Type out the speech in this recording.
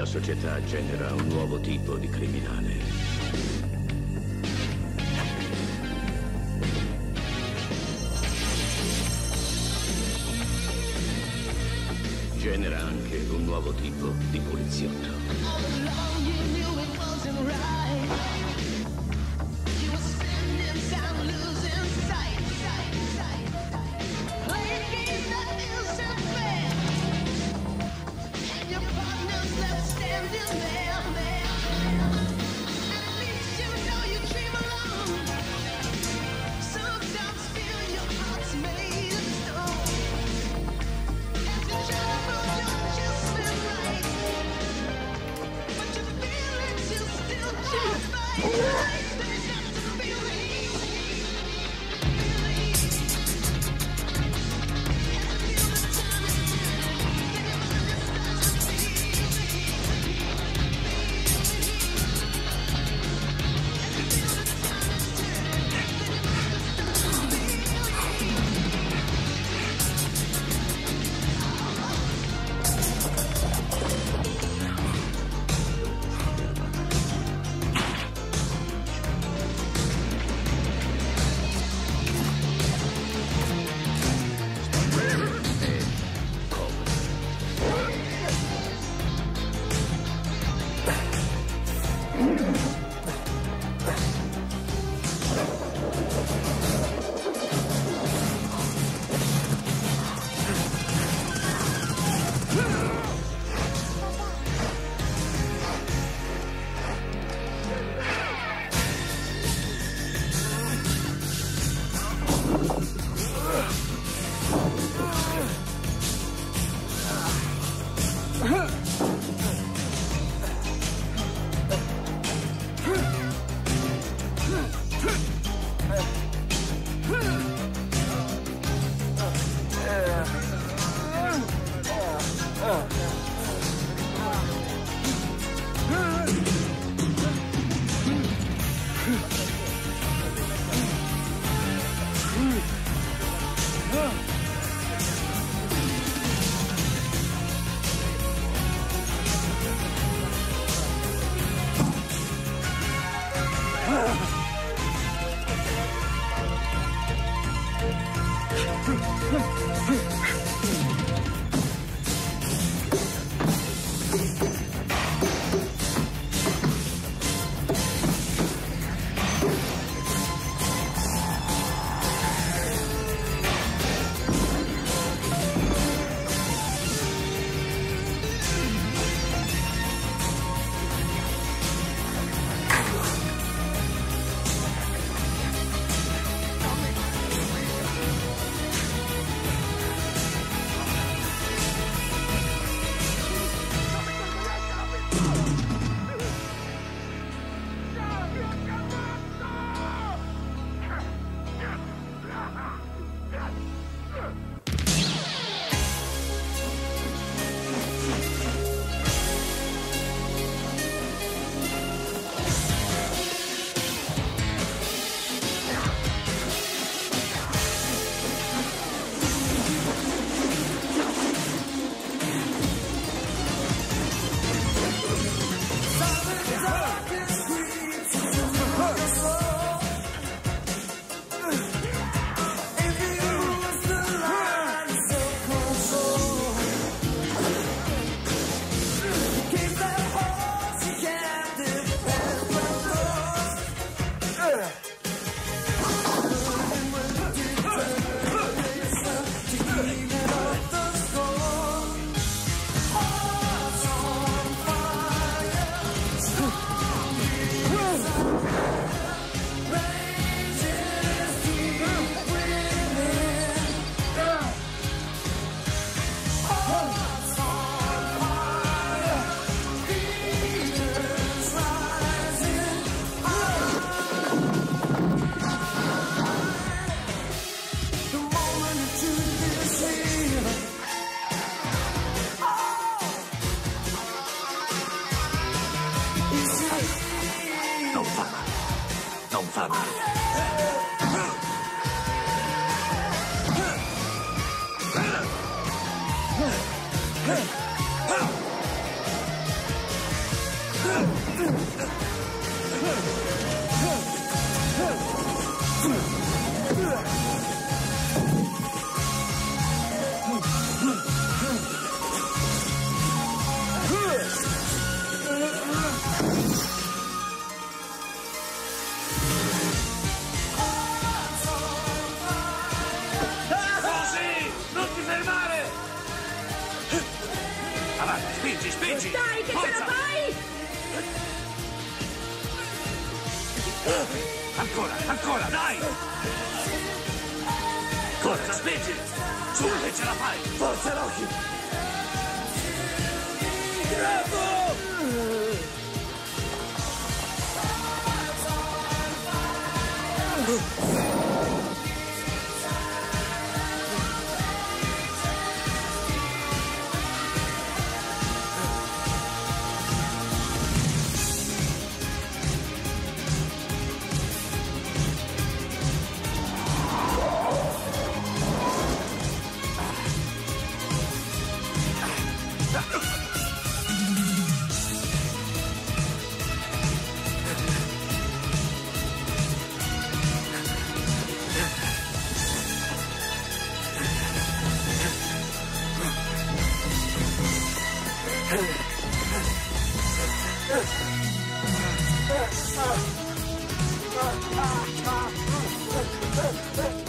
La società genera un nuovo tipo di criminale. Genera anche un nuovo tipo di poliziotto. Thank 어. Huh. Spingi, spingi! Dai, che ce Forza! la fai! Ancora, ancora, dai! Forza, spingi! Su, che ce la fai! Forza, Rocky! Forza! Ha ha ha!